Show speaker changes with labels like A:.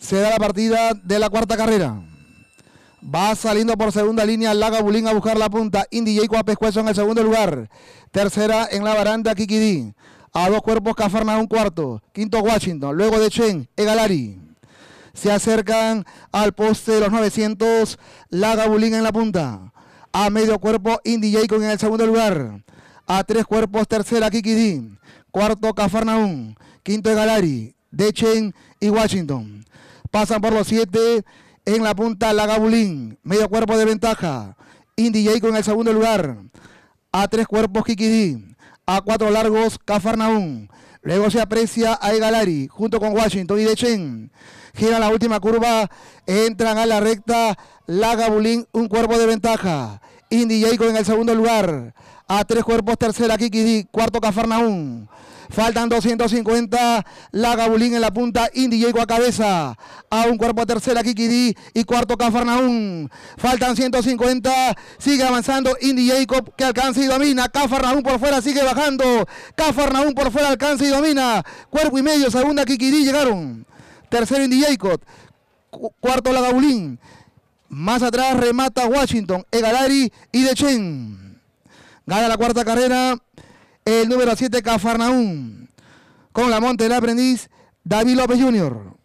A: Se da la partida de la cuarta carrera. Va saliendo por segunda línea Laga Bulín a buscar la punta. Indy Jacob a Pescuezo en el segundo lugar. Tercera en la baranda Kikidi. A dos cuerpos Cafarna un cuarto. Quinto Washington. Luego de Chen, Egalari. Se acercan al poste de los 900. Laga Bulín en la punta. A medio cuerpo Indy Jacob en el segundo lugar. A tres cuerpos tercera Kikidi. Cuarto Cafarnaún. Quinto Egalari. Dechen y Washington. Pasan por los siete en la punta Lagabulín, medio cuerpo de ventaja. Indy Jacob en el segundo lugar. A tres cuerpos Kikidi. A cuatro largos Cafarnaún. Luego se aprecia a Egalari junto con Washington y Dechen. Gira la última curva. Entran a la recta Lagabulín, un cuerpo de ventaja. Indy Jacob en el segundo lugar. A tres cuerpos tercera Kikidi. Cuarto Cafarnaún. Faltan 250. La Gabulín en la punta. Indy Jacob a cabeza. A un cuerpo tercera Kikidi y cuarto Cafarnaún. Faltan 150. Sigue avanzando Indy Jacob que alcanza y domina. Cafarnaún por fuera sigue bajando. Cafarnaún por fuera alcanza y domina. Cuerpo y medio. Segunda Kikidi llegaron. Tercero Indy Jacob. Cuarto La Gabulín. Más atrás remata Washington, Egalari y Dechen. Gana la cuarta carrera el número 7 Cafarnaún. Con la monte del aprendiz David López Jr.